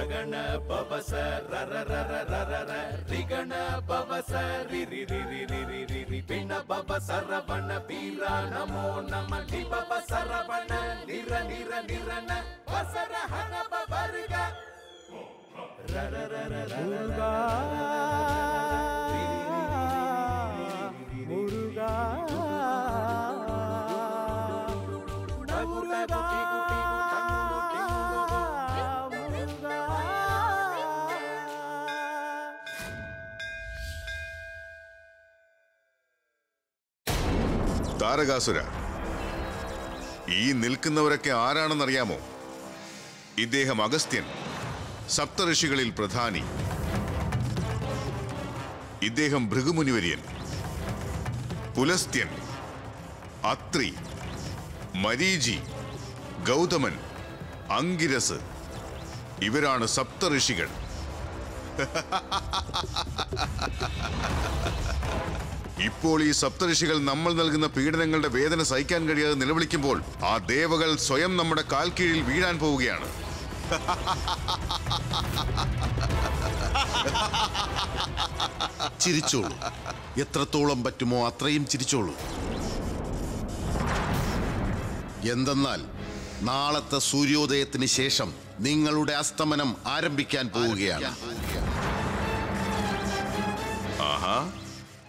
ರಗಣ ಪವಸ ರರ ರರ ರರ ರ ರಿಗಣ ಪವಸ ರಿ ರಿ ರಿ ರಿ ರಿ ರಿ ರಿ ರಿ ಪಿಣ ಪವ ಸರವಣ ವೀರ ನಮೋ ನಮ ಲಿ ಪವ ಸರವಣ ನಿರ ನಿರ ನಿರನ ವಸರ ಹನ ಪವರ್ಗ ರರ ರರ ರರ താരകാസുര. ഈ നിൽക്കുന്നവരൊക്കെ ആരാണെന്നറിയാമോ? ഇദ്ദേഹം അഗസ്ത്യൻ സപ്തഋഷികളിൽ പ്രധാനി. ഇദ്ദേഹം ഭൃഗുമുനിവര്യൻ. പുലസ്ത്യൻ അത്രി മരീചി ഗൗതമൻ അങ്കിരസ്. ഇവരാണ് സപ്തഋഷികൾ. ഇപ്പോൾ ഈ സപ്തഋഷികൾ നമ്മൾ നൽകുന്ന പീഡനങ്ങളുടെ വേദന സഹിക്കാൻ കഴിയാതെ നിലവിളിക്കുമ്പോൾ ആ ദേവകൾ സ്വയം നമ്മുടെ കാൽ കീഴിൽ വീഴാൻ പോവുകയാണ്. ചിരിച്ചോളൂ. എത്രത്തോളം പറ്റുമോ അത്രയും ചിരിച്ചോളൂ. എന്തെന്നാൽ നാളത്തെ സൂര്യോദയത്തിന് ശേഷം നിങ്ങളുടെ അസ്തമനം ആരംഭിക്കാൻ പോവുകയാണ്. ആഹാ.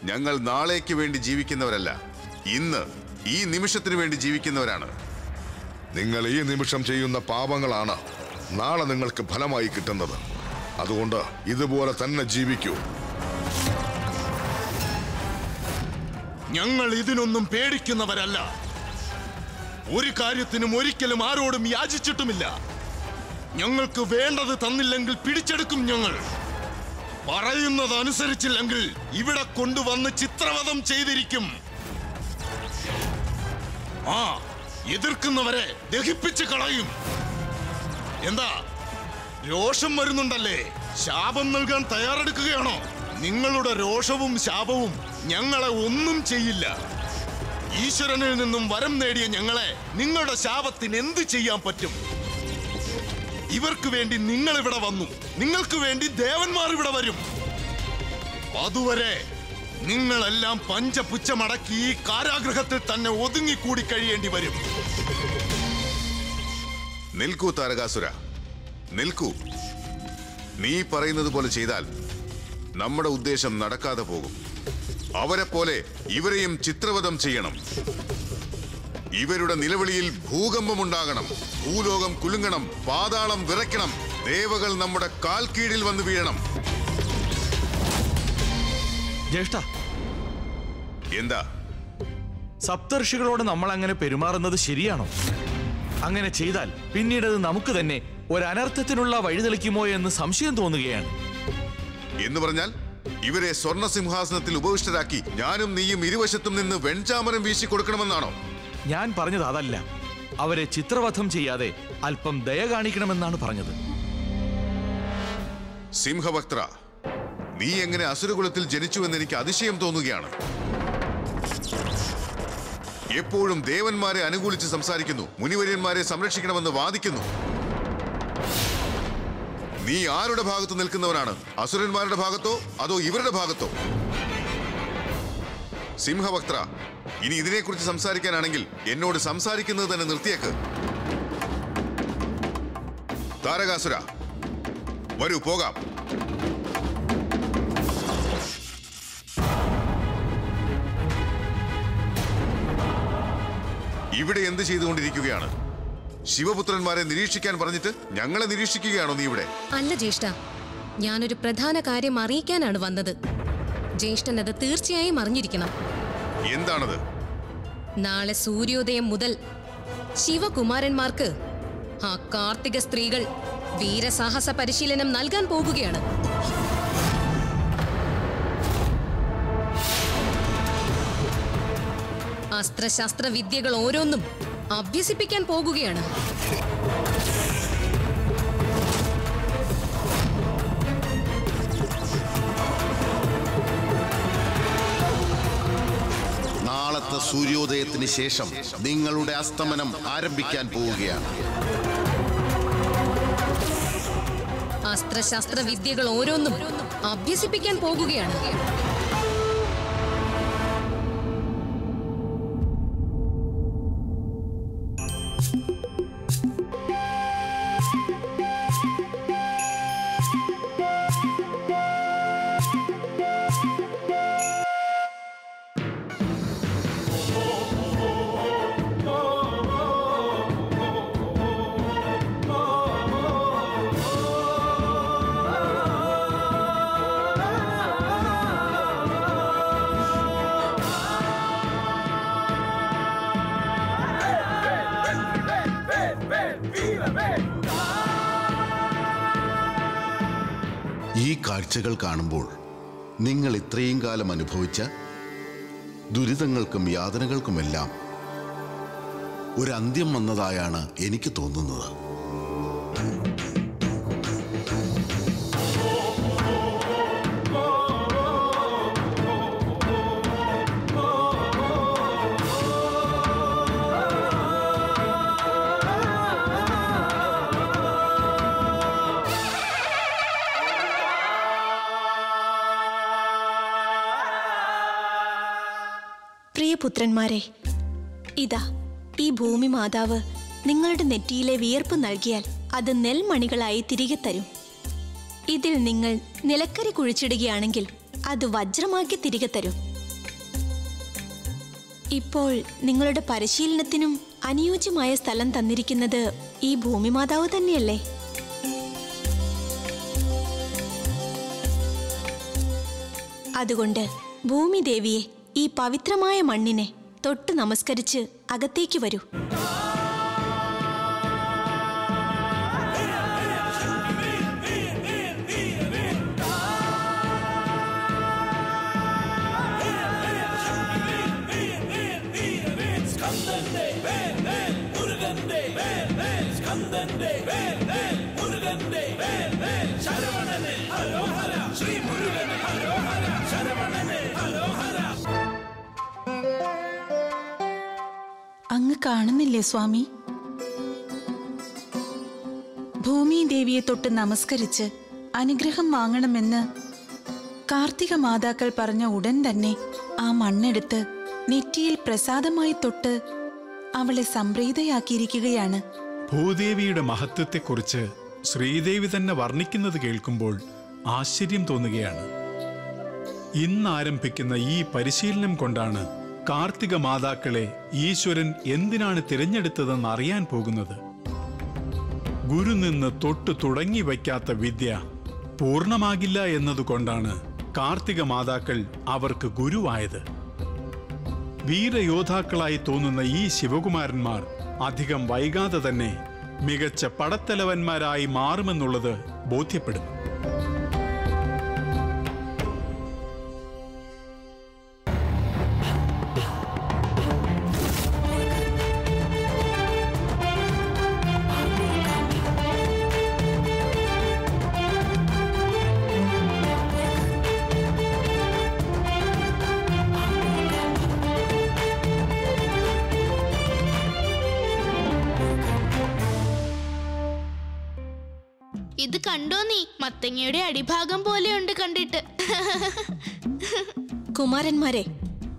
ഞങ്ങൾ നാളേക്ക് വേണ്ടി ജീവിക്കുന്നവരല്ല. ഇന്ന് ഈ നിമിഷത്തിന് വേണ്ടി ജീവിക്കുന്നവരാണ്. നിങ്ങൾ ഈ നിമിഷം ചെയ്യുന്ന പാപങ്ങളാണ് നാളെ നിങ്ങൾക്ക് ഫലമായി കിട്ടുന്നത്. അതുകൊണ്ട് ഇതുപോലെ തന്നെ ജീവിക്കൂ. ഞങ്ങൾ ഇതിനൊന്നും പേടിക്കുന്നവരല്ല. ഒരു കാര്യത്തിനും ഒരിക്കലും ആരോടും യാചിച്ചിട്ടുമില്ല. ഞങ്ങൾക്ക് വേണ്ടത് തന്നില്ലെങ്കിൽ പിടിച്ചെടുക്കും ഞങ്ങൾ. പറയുന്നത് അനുസരിച്ചില്ലെങ്കിൽ ഇവിടെ കൊണ്ടുവന്ന് ചിത്രവധം ചെയ്തിരിക്കും. ആ എതിർക്കുന്നവരെ ദഹിപ്പിച്ച് കളയും. എന്താ? രോഷം വരുന്നുണ്ടല്ലേ? ശാപം നൽകാൻ തയ്യാറെടുക്കുകയാണോ? നിങ്ങളുടെ രോഷവും ശാപവും ഞങ്ങളെ ഒന്നും ചെയ്യില്ല. ഈശ്വരനിൽ നിന്നും വരം നേടിയ ഞങ്ങളെ നിങ്ങളുടെ ശാപത്തിന് എന്ത് ചെയ്യാൻ പറ്റും? ഇവർക്ക് വേണ്ടി നിങ്ങൾ ഇവിടെ വന്നു. നിങ്ങൾക്ക് വേണ്ടി ദേവന്മാർ ഇവിടെ വരും. അതുവരെ നിങ്ങളെല്ലാം പഞ്ചപുച്ചമടക്കി ഈ കാരാഗ്രഹത്തിൽ തന്നെ ഒതുങ്ങിക്കൂടി കഴിയേണ്ടി വരും. നിൽക്കൂ താരകാസുര. നിൽക്കൂ. നീ പറയുന്നത് പോലെ ചെയ്താൽ നമ്മുടെ ഉദ്ദേശം നടക്കാതെ പോകും. അവരെ പോലെ ഇവരെയും ചിത്രവധം ചെയ്യണം. ഇവരുടെ നിലവിളിയിൽ ഭൂകമ്പമുണ്ടാകണം. ഭൂലോകം കുലുങ്ങണം പാതാളം വിറയ്ക്കണം ദേവകൾ നമ്മുടെ കാൽ കീഴിൽ വന്ന് വീഴണം. ജ്യേഷ്ഠ. എന്താ? സപ്തർഷികളോട് നമ്മൾ അങ്ങനെ പെരുമാറുന്നത് ശരിയാണോ? അങ്ങനെ ചെയ്താൽ പിന്നീട് അത് നമുക്ക് തന്നെ ഒരു അനർത്ഥത്തിനുള്ള വഴിതെളിക്കുമോ എന്ന് സംശയം തോന്നുകയാണ്. എന്ന് പറഞ്ഞാൽ ഇവരെ സ്വർണസിംഹാസനത്തിൽ ഉപവിഷ്ടരാക്കി ഞാനും നീയും ഇരുവശത്തും നിന്ന് വെൺചാമരം വീശി കൊടുക്കണമെന്നാണോ ഞാൻ പറഞ്ഞത് അതല്ല. അവരെ ചിത്രവധം ചെയ്യാതെ അല്പം ദയ കാണിക്കണമെന്നാണ് പറഞ്ഞത്. സിംഹഭക്ത്ര നീ എങ്ങനെ അസുരകുലത്തിൽ ജനിച്ചുവെന്ന് എനിക്ക് അതിശയം തോന്നുകയാണ്. എപ്പോഴും ദേവന്മാരെ അനുകൂലിച്ച് സംസാരിക്കുന്നു മുനിവര്യന്മാരെ സംരക്ഷിക്കണമെന്ന് വാദിക്കുന്നു. നീ ആരുടെ ഭാഗത്ത് നിൽക്കുന്നവനാണ്? അസുരന്മാരുടെ ഭാഗത്തോ അതോ ഇവരുടെ ഭാഗത്തോ? സിംഹഭക്ത്ര ഇനി ഇതിനെക്കുറിച്ച് സംസാരിക്കാനാണെങ്കിൽ എന്നോട് സംസാരിക്കുന്നത് തന്നെ നിർത്തിയേക്ക്. താരകാസുര വരൂ പോകാം. ഇവിടെ എന്ത് ചെയ്തുകൊണ്ടിരിക്കുകയാണ്? ശിവപുത്രന്മാരെ നിരീക്ഷിക്കാൻ പറഞ്ഞിട്ട് ഞങ്ങളെ നിരീക്ഷിക്കുകയാണോ നീ ഇവിടെ? അല്ല ജ്യേഷ്ഠ. ഞാനൊരു പ്രധാന കാര്യം അറിയിക്കാനാണ് വന്നത്. ജ്യേഷ്ഠൻ അത് തീർച്ചയായും അറിഞ്ഞിരിക്കണം. എന്താണത്? നാളെ സൂര്യോദയം മുതൽ ശിവകുമാരന്മാർക്ക് ആ കാർത്തിക സ്ത്രീകൾ വീരസാഹസ പരിശീലനം നൽകാൻ പോകുകയാണ്. അസ്ത്രശാസ്ത്ര വിദ്യകൾ ഓരോന്നും അഭ്യസിപ്പിക്കാൻ പോകുകയാണ്. സൂര്യോദയത്തിന് ശേഷം നിങ്ങളുടെ അസ്തമനം ആരംഭിക്കാൻ പോവുകയാണ്. അസ്ത്രശാസ്ത്ര വിദ്യകൾ ഓരോന്നും അഭ്യസിപ്പിക്കാൻ പോകുകയാണ്. ഈ കാഴ്ചകൾ കാണുമ്പോൾ നിങ്ങൾ ഇത്രയും കാലം അനുഭവിച്ച ദുരിതങ്ങൾക്കും യാതനകൾക്കുമെല്ലാം ഒരു അന്ത്യം വന്നതായാണ് എനിക്ക് തോന്നുന്നത്. പ്രിയപുത്രന്മാരെ ഇതാ ഈ ഭൂമി മാതാവ് നിങ്ങളുടെ നെറ്റിയിലെ വിയർപ്പ് നൽകിയാൽ അത് നെൽമണികളായി തിരികെ തരും. ഇതിൽ നിങ്ങൾ നിലക്കരി കുഴിച്ചിടുകയാണെങ്കിൽ അത് വജ്രമാക്കി തിരികെ തരും. ഇപ്പോൾ നിങ്ങളുടെ പരിശീലനത്തിനും അനുയോജ്യമായ സ്ഥലം തന്നിരിക്കുന്നത് ഈ ഭൂമി മാതാവ് തന്നെയല്ലേ? അതുകൊണ്ട് ഭൂമിദേവിയെ ഈ പവിത്രമായ മണ്ണിനെ തൊട്ട് നമസ്കരിച്ച് അകത്തേക്ക് വരൂ. കാണുന്നില്ലേ സ്വാമി? ഭൂമി ദേവിയെ തൊട്ട് നമസ്കരിച്ച് അനുഗ്രഹം വാങ്ങണമെന്ന് കാർത്തിക മാതാക്കൾ പറഞ്ഞ ഉടൻ തന്നെ ആ മണ്ണെടുത്ത് നെറ്റിയിൽ പ്രസാദമായി തൊട്ട് അവളെ സംപ്രീതയാക്കിയിരിക്കുകയാണ്. ഭൂദേവിയുടെ മഹത്വത്തെക്കുറിച്ച് ശ്രീദേവി തന്നെ വർണിക്കുന്നത് കേൾക്കുമ്പോൾ ആശ്ചര്യം തോന്നുകയാണ്. ഇന്നാരംഭിക്കുന്ന ഈ പരിശീലനം കൊണ്ടാണ് കാർത്തിക മാതാക്കളെ ഈശ്വരൻ എന്തിനാണ് തിരഞ്ഞെടുത്തതെന്ന് അറിയാൻ പോകുന്നത്? ഗുരു നിന്ന് തൊട്ടു തുടങ്ങി വയ്ക്കാത്ത വിദ്യ പൂർണമാകില്ല എന്നതുകൊണ്ടാണ് കാർത്തിക മാതാക്കൾ അവർക്ക് ഗുരുവായത്. വീരയോദ്ധാക്കളായി തോന്നുന്ന ഈ ശിവകുമാരന്മാർ അധികം വൈകാതെ തന്നെ മികച്ച പടത്തലവന്മാരായി മാറുമെന്നുള്ളത് ബോധ്യപ്പെടും ഇത് കണ്ടോ നീ? മത്തങ്ങയുടെ അടിഭാഗം പോലെയുണ്ട് കണ്ടിട്ട്. കുമാരന്മാരെ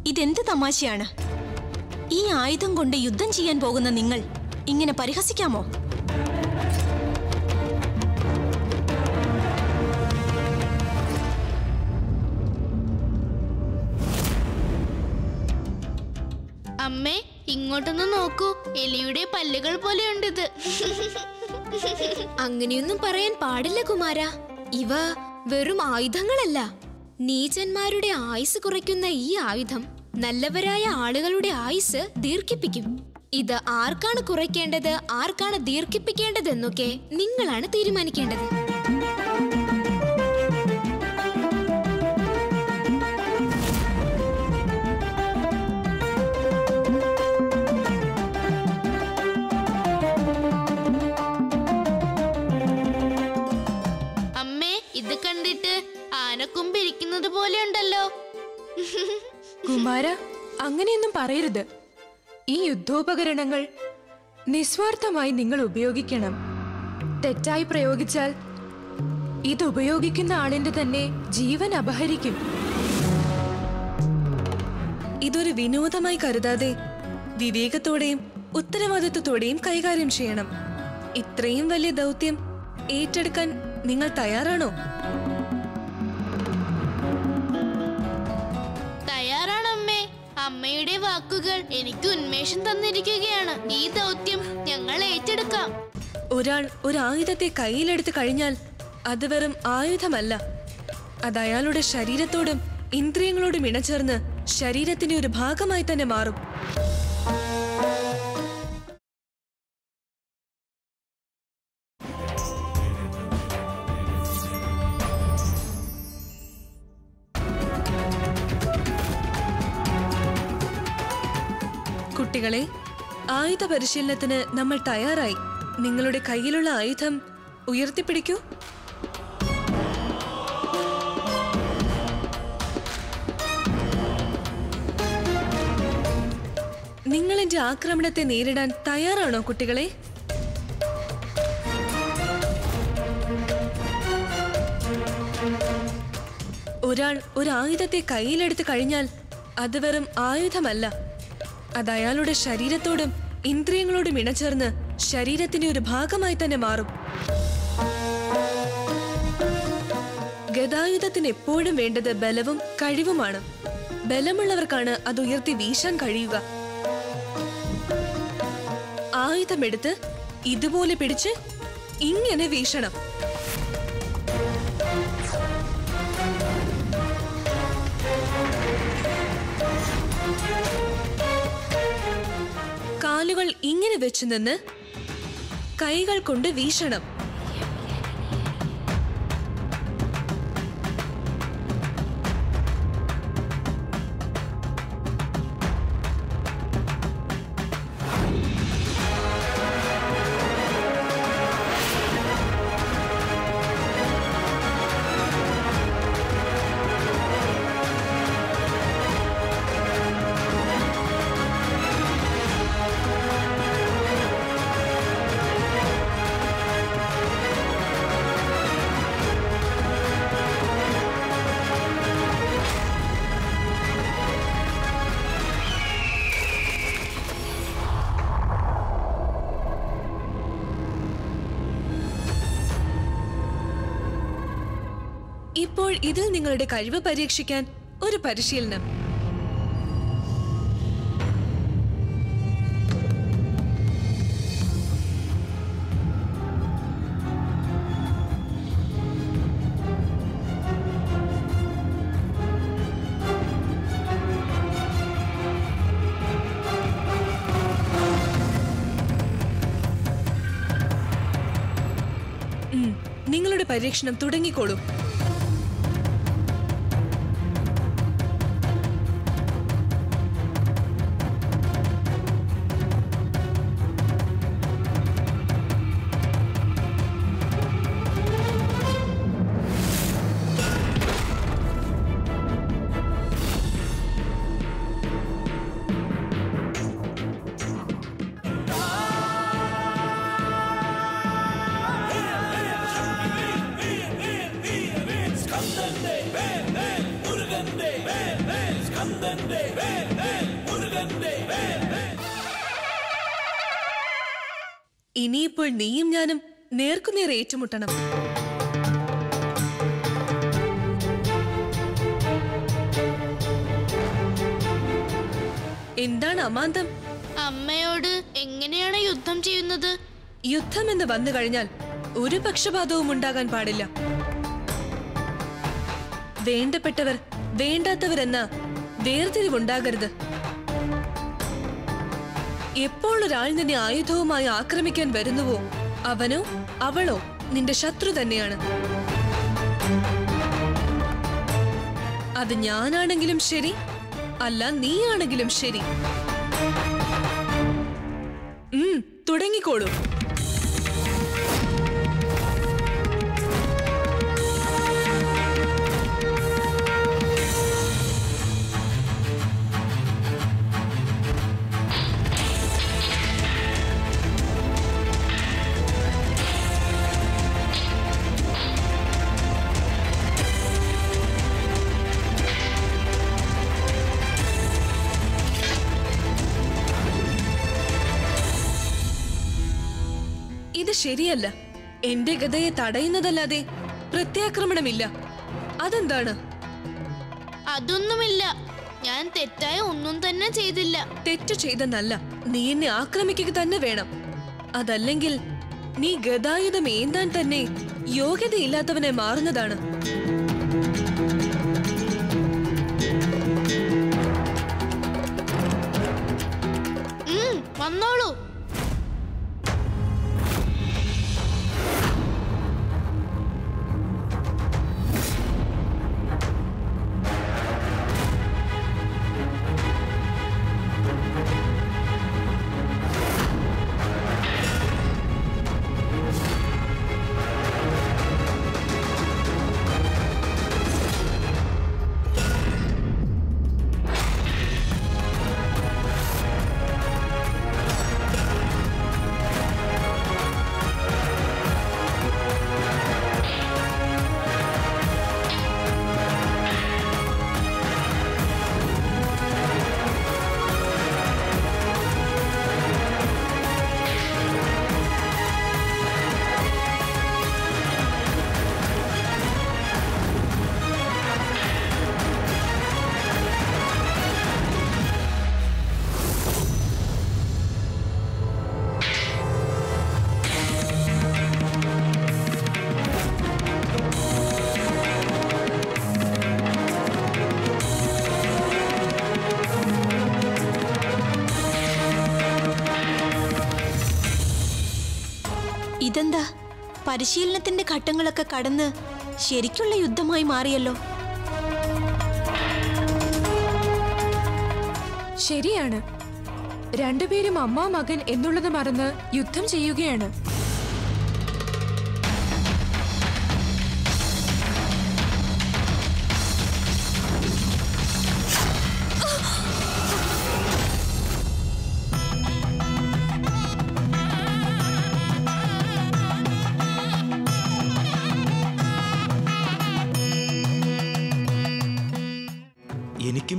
ഇതെന്ത് തമാശയാണ്? ഈ ആയുധം കൊണ്ട് യുദ്ധം ചെയ്യാൻ പോകുന്ന നിങ്ങൾ ഇങ്ങനെ പരിഹസിക്കാമോ? അമ്മേ ഇങ്ങോട്ടൊന്ന് നോക്കൂ. എലിയുടെ പല്ലുകൾ പോലെയുണ്ടിത്. ഇത് അങ്ങനെയൊന്നും പറയാൻ പാടില്ല കുമാര. ഇവ വെറും ആയുധങ്ങളല്ല. നീചന്മാരുടെ ആയുസ് കുറയ്ക്കുന്ന ഈ ആയുധം നല്ലവരായ ആളുകളുടെ ആയുസ് ദീർഘിപ്പിക്കും. ഇത് ആർക്കാണ് കുറയ്ക്കേണ്ടത് ആർക്കാണ് ദീർഘിപ്പിക്കേണ്ടതെന്നൊക്കെ നിങ്ങളാണ് തീരുമാനിക്കേണ്ടത്. കുമാര അങ്ങനെയൊന്നും പറയരുത്. ഈ യുദ്ധോപകരണങ്ങൾ നിസ്വാർത്ഥമായി നിങ്ങൾ ഉപയോഗിക്കണം. തെറ്റായി പ്രയോഗിച്ചാൽ ഇത് ഉപയോഗിക്കുന്ന ആളിന്റെ തന്നെ ജീവൻ അപഹരിക്കും. ഇതൊരു വിനോദമായി കരുതാതെ വിവേകത്തോടെയും ഉത്തരവാദിത്വത്തോടെയും കൈകാര്യം ചെയ്യണം. ഇത്രയും വലിയ ദൗത്യം ഏറ്റെടുക്കാൻ നിങ്ങൾ തയ്യാറാണോ? അമ്മയുടെ വാക്കുകൾ എനിക്ക് ഉന്മേഷം തന്നിരിക്കുകയാണ്. ഈ ദൗത്യം ഞങ്ങൾ ഏറ്റെടുക്കാം. ഒരാൾ ഒരു ആയുധത്തെ കയ്യിലെടുത്ത് കഴിഞ്ഞാൽ അത് വെറും ആയുധമല്ല. അത് അയാളുടെ ശരീരത്തോടും ഇന്ദ്രിയങ്ങളോടും ഇണചേർന്ന് ശരീരത്തിന്റെ ഒരു ഭാഗമായി തന്നെ മാറും. കുട്ടികളെ ആയുധ പരിശീലനത്തിന് നമ്മൾ തയ്യാറായി. നിങ്ങളുടെ കയ്യിലുള്ള ആയുധം ഉയർത്തിപ്പിടിക്കൂ. നിങ്ങൾ എന്റെ ആക്രമണത്തെ നേരിടാൻ തയ്യാറാണോ കുട്ടികളെ? ഒരാൾ ഒരു ആയുധത്തെ കയ്യിലെടുത്ത് കഴിഞ്ഞാൽ അത് വെറും ആയുധമല്ല. അത് അയാളുടെ ശരീരത്തോടും ഇന്ദ്രിയങ്ങളോടും ഇണചേർന്ന് ശരീരത്തിന്റെ ഒരു ഭാഗമായി തന്നെ മാറും. ഗതായുധത്തിന് എപ്പോഴും വേണ്ടത് ബലവും കഴിവുമാണ്. ബലമുള്ളവർക്കാണ് അത് ഉയർത്തി വീശാൻ കഴിയുക. ആയുധമെടുത്ത് ഇതുപോലെ പിടിച്ച് ഇങ്ങനെ വീശണം. കാലുകൾ ഇങ്ങനെ വെച്ചു നിന്ന് കൈകൾ കൊണ്ട് വീശണം. ഇതിൽ നിങ്ങളുടെ കഴിവ് പരീക്ഷിക്കാൻ ഒരു പരിശീലനം. നിങ്ങളുടെ പരീക്ഷണം തുടങ്ങിക്കോളൂ. ഇനിയിപ്പോൾ നീയും ഞാനും നേർക്കുനേർ ഏറ്റുമുട്ടണം. എന്താണ് അമാന്തം? അമ്മയോട് എങ്ങനെയാണ് യുദ്ധം ചെയ്യുന്നത്? യുദ്ധം എന്ന് വന്നു കഴിഞ്ഞാൽ ഒരു പക്ഷപാതവും ഉണ്ടാകാൻ പാടില്ല. വേണ്ടപ്പെട്ടവർ വേണ്ടാത്തവരെന്ന വേർതിരിവുണ്ടാകരുത്. എപ്പോൾ ഒരാൾ നിന്നെ ആയുധവുമായി ആക്രമിക്കാൻ വരുന്നുവോ? അവനോ അവളോ നിന്റെ ശത്രു തന്നെയാണ്. അത് ഞാനാണെങ്കിലും ശരി അല്ല നീയാണെങ്കിലും ശരി. തുടങ്ങിക്കോളൂ. ശരിയല്ല. എന്റെ ഗതയെ തടയുന്നതല്ലാതെ പ്രത്യാക്രമണമില്ല. അതെന്താണ്? അതൊന്നുമില്ല. ഞാൻ തെറ്റായ ഒന്നും തന്നെ ചെയ്തില്ല. തെറ്റു ചെയ്തെന്നല്ല നീ എന്നെ ആക്രമിക്കുക തന്നെ വേണം. അതല്ലെങ്കിൽ നീ ഗതായുധം ഏന്താൻ തന്നെ യോഗ്യതയില്ലാത്തവനെ മാറുന്നതാണ്. വന്നോളൂ. ഇതെന്താ? പരിശീലനത്തിന്റെ ഘട്ടങ്ങളൊക്കെ കടന്ന് ശരിക്കുള്ള യുദ്ധമായി മാറിയല്ലോ. ശരിയാണ്. രണ്ടുപേരും അമ്മ മകൻ എന്നുള്ളത് മറന്ന് യുദ്ധം ചെയ്യുകയാണ്.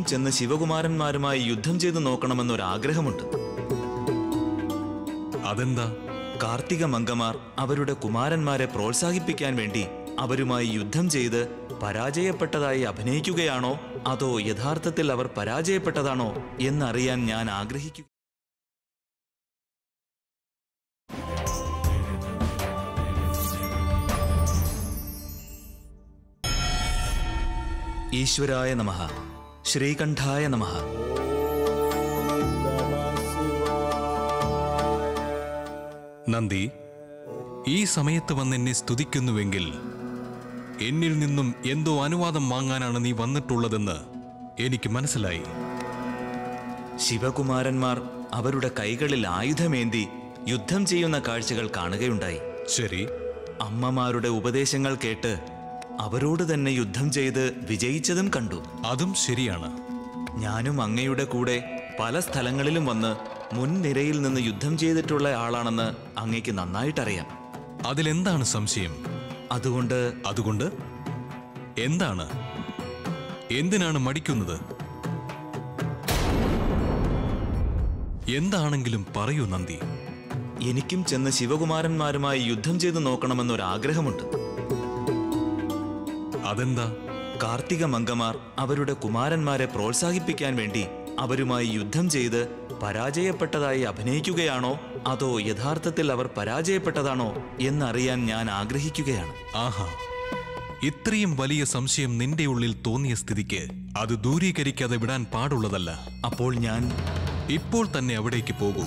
ചെന്ന് ശിവകുമാരന്മാരുമായി യുദ്ധം ചെയ്തു നോക്കണമെന്നൊരാഗ്രഹമുണ്ട്. അതെന്താ? കാർത്തിക മംഗമാർ അവരുടെ കുമാരന്മാരെ പ്രോത്സാഹിപ്പിക്കാൻ വേണ്ടി അവരുമായി യുദ്ധം ചെയ്ത് പരാജയപ്പെട്ടതായി അഭിനയിക്കുകയാണോ? അതോ യഥാർത്ഥത്തിൽ അവർ പരാജയപ്പെട്ടതാണോ എന്നറിയാൻ ഞാൻ ആഗ്രഹിക്കുന്നു ഈശ്വരായ നമഃ. ശ്രീകണ്ഠായ നമ. നന്ദി. ഈ സമയത്ത് വന്ന് എന്നെ സ്തുതിക്കുന്നുവെങ്കിൽ എന്നിൽ നിന്നും എന്തോ അനുവാദം വാങ്ങാനാണ് നീ വന്നിട്ടുള്ളതെന്ന് എനിക്ക് മനസ്സിലായി. ശിവകുമാരന്മാർ അവരുടെ കൈകളിൽ ആയുധമേന്തി യുദ്ധം ചെയ്യുന്ന കാഴ്ചകൾ കാണുകയുണ്ടായി. ശരി. അമ്മമാരുടെ ഉപദേശങ്ങൾ കേട്ട് അവരോട് തന്നെ യുദ്ധം ചെയ്ത് വിജയിച്ചതും കണ്ടു. അതും ശരിയാണ്. ഞാനും അങ്ങയുടെ കൂടെ പല സ്ഥലങ്ങളിലും വന്ന് മുൻനിരയിൽ നിന്ന് യുദ്ധം ചെയ്തിട്ടുള്ള ആളാണെന്ന് അങ്ങയ്ക്ക് നന്നായിട്ടറിയാം. അതിലെന്താണ് സംശയം? അതുകൊണ്ട് അതുകൊണ്ട്? എന്താണ്? എന്തിനാണ് മടിക്കുന്നത്? എന്താണെങ്കിലും പറയൂ നന്ദി. എനിക്കും ചെന്ന് ശിവകുമാരന്മാരുമായി യുദ്ധം ചെയ്തു നോക്കണമെന്നൊരാഗ്രഹമുണ്ട്. അതെന്താ? കാർത്തിക മംഗമാർ അവരുടെ കുമാരന്മാരെ പ്രോത്സാഹിപ്പിക്കാൻ വേണ്ടി അവരുമായി യുദ്ധം ചെയ്ത് പരാജയപ്പെട്ടതായി അഭിനയിക്കുകയാണോ? അതോ യഥാർത്ഥത്തിൽ അവർ പരാജയപ്പെട്ടതാണോ എന്നറിയാൻ ഞാൻ ആഗ്രഹിക്കുകയാണ്. ആഹാ. ഇത്രയും വലിയ സംശയം നിന്റെ ഉള്ളിൽ തോന്നിയ സ്ഥിതിക്ക് അത് ദൂരീകരിക്കാതെ വിടാൻ പാടുള്ളതല്ല. അപ്പോൾ ഞാൻ ഇപ്പോൾ തന്നെ അവിടേക്ക് പോകൂ.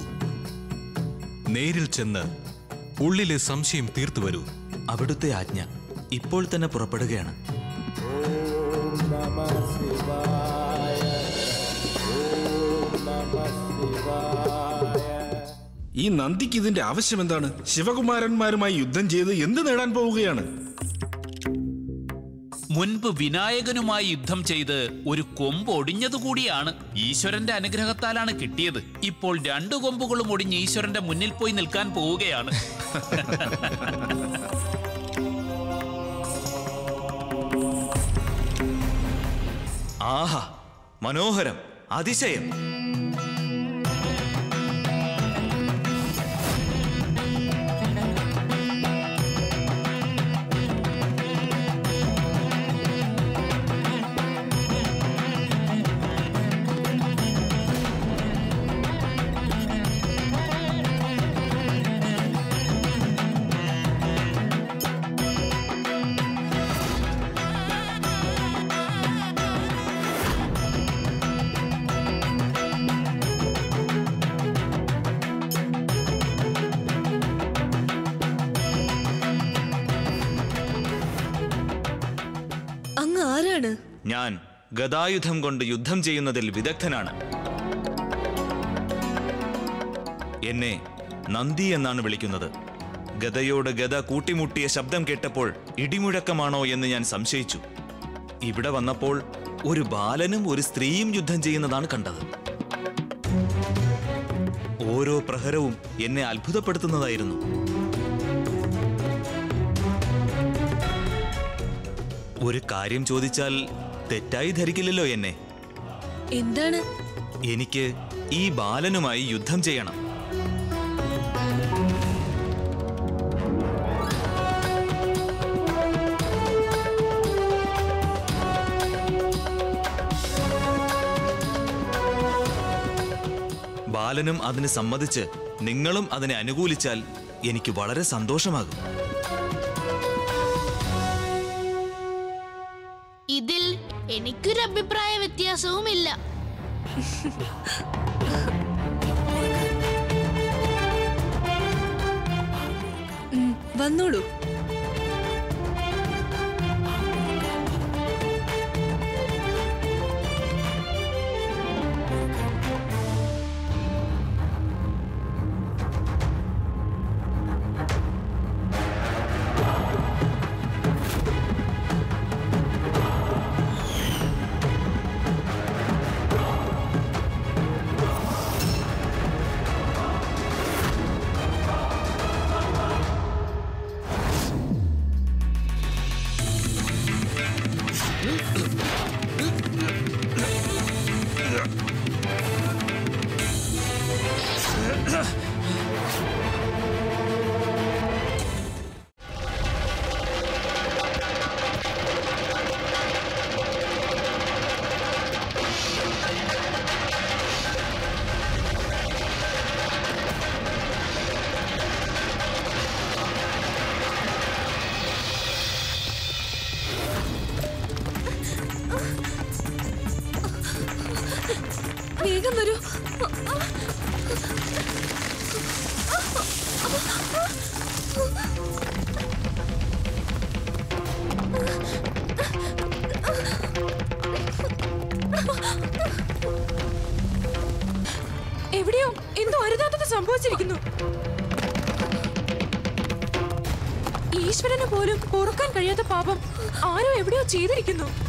നേരിൽ ചെന്ന് ഉള്ളിലെ സംശയം തീർത്തു വരൂ. അവിടുത്തെ ആജ്ഞ. ഇപ്പോൾ തന്നെ പുറപ്പെടുകയാണ്. ഈ നന്ദിക്ക് ഇതിന്റെ ആവശ്യം എന്താണ്? ശിവകുമാരന്മാരുമായി യുദ്ധം ചെയ്ത് എന്ത് നേടാൻ പോവുകയാണ്? മുൻപ് വിനായകനുമായി യുദ്ധം ചെയ്ത് ഒരു കൊമ്പ് ഒടിഞ്ഞതുകൂടിയാണ് ഈശ്വരന്റെ അനുഗ്രഹത്താലാണ് കിട്ടിയത്. ഇപ്പോൾ രണ്ടു കൊമ്പുകളും ഒടിഞ്ഞ് ഈശ്വരന്റെ മുന്നിൽ പോയി നിൽക്കാൻ പോവുകയാണ്. ആഹാ മനോഹരം അതിശയം. ആരാണ്? ഞാൻ ഗതായുധം കൊണ്ട് യുദ്ധം ചെയ്യുന്നതിൽ വിദഗ്ധനാണ്. എന്നെ നന്ദി എന്നാണ് വിളിക്കുന്നത്. ഗതയോട് ഗത കൂട്ടിമുട്ടിയ ശബ്ദം കേട്ടപ്പോൾ ഇടിമുഴക്കമാണോ എന്ന് ഞാൻ സംശയിച്ചു. ഇവിടെ വന്നപ്പോൾ ഒരു ബാലനും ഒരു സ്ത്രീയും യുദ്ധം ചെയ്യുന്നതാണ് കണ്ടത്. ഓരോ പ്രഹരവും എന്നെ അത്ഭുതപ്പെടുത്തുന്നതായിരുന്നു. ഒരു കാര്യം ചോദിച്ചാൽ തെറ്റായി ധരിക്കില്ലല്ലോ എന്നെ. എന്താണ്? എനിക്ക് ഈ ബാലനുമായി യുദ്ധം ചെയ്യണം. ബാലനും അതിന് സമ്മതിച്ച് നിങ്ങളും അതിനെ അനുകൂലിച്ചാൽ എനിക്ക് വളരെ സന്തോഷമാകും. എനിക്കൊരു അഭിപ്രായ വ്യത്യാസവുമില്ല. വന്നോളൂ. ചെയ്തിരിക്കുന്നു.